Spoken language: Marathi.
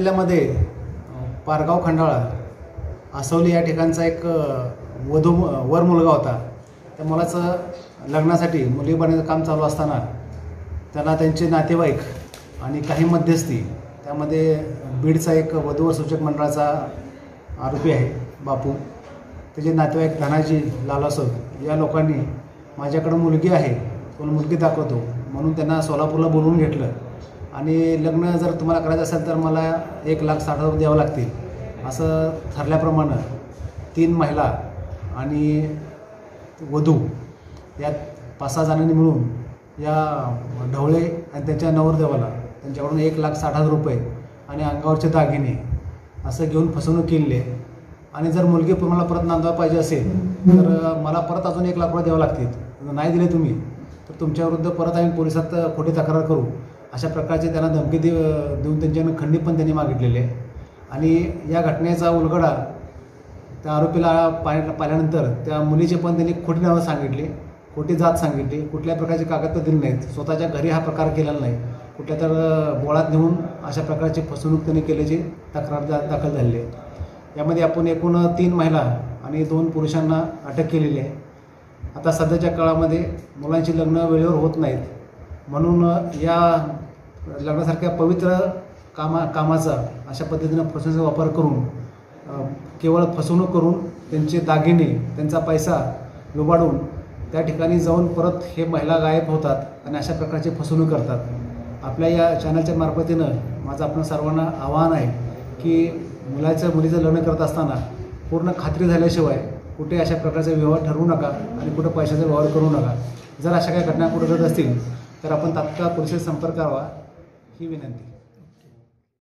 जिल्ह्यामध्ये पारगाव खंडाळा आसवली या ठिकाणचा एक वधू वर मुलगा होता. त्या मुलाचं लग्नासाठी मुली बनण्याचं काम चालू असताना त्यांना त्यांचे नातेवाईक आणि काही मध्यस्थी त्यामध्ये बीडचा एक वधूवर सूचक मंडळाचा आरोपी आहे बापू. त्याचे नातेवाईक धनाजी लालासो या लोकांनी माझ्याकडं मुलगी आहे कोण मुलगी दाखवतो म्हणून त्यांना सोलापूरला बोलवून घेतलं. आणि लग्न जर तुम्हाला करायचं असेल तर मला एक लाख साठ हजार द्यावं लागतील. असं ठरल्याप्रमाणे तीन महिला आणि वधू या पाच सहा जणांनी मिळून या ढवळे आणि त्यांच्या नवरदेवाला त्यांच्याकडून एक लाख साठ हजार रुपये आणि अंगावरचे दागिने असं घेऊन फसवणूक केलेली आहे. आणि जर मुलगी तुम्हाला परत नांदवा पाहिजे असेल तर मला परत अजून एक लाख रुपये द्यावं लागतील. नाही दिले तुम्ही तर तुमच्याविरुद्ध परत आम्ही पोलिसात खोटी तक्रार करू. अशा प्रकारचे त्यांना धमकी दे देऊन त्यांच्यानं खंडणी पण त्यांनी मागितलेले. आहे आणि या घटनेचा उलगडा त्या आरोपीला पाहि पाहिल्यानंतर त्या मुलीचे पण त्यांनी खोटी नावं सांगितली खोटी जात सांगितली. कुठल्या प्रकारचे कागदपत्र दिले नाहीत. स्वतःच्या घरी हा प्रकार केलेला नाही. कुठल्या तर बोळात नेऊन अशा प्रकारची फसवणूक त्यांनी केल्याची तक्रार दा दाखल झालेली आहे. यामध्ये आपण एकूण तीन महिला आणि दोन पुरुषांना अटक केलेली आहे. आता सध्याच्या काळामध्ये मुलांची लग्न वेळेवर होत नाहीत. म्हणून या लग्नासारख्या पवित्र कामा कामाचा अशा पद्धतीनं फसवणुकीचा वापर करून केवळ फसवणूक करून त्यांचे दागिने त्यांचा पैसा लुबाडून त्या ठिकाणी जाऊन परत हे महिला गायब होतात आणि अशा प्रकारची फसवणूक करतात. आपल्या या चॅनलच्या मार्फतीनं माझं आपण सर्वांना आवाहन आहे की मुलाचं मुलीचं लग्न करत असताना पूर्ण खात्री झाल्याशिवाय कुठे अशा प्रकारचे व्यवहार ठरवू नका आणि कुठं पैशाचा व्यवहार करू नका. जर अशा काही घटना कुठे घडत असतील तर आपण तात्काळ पोलिसांशी संपर्क करावा ही विनंती.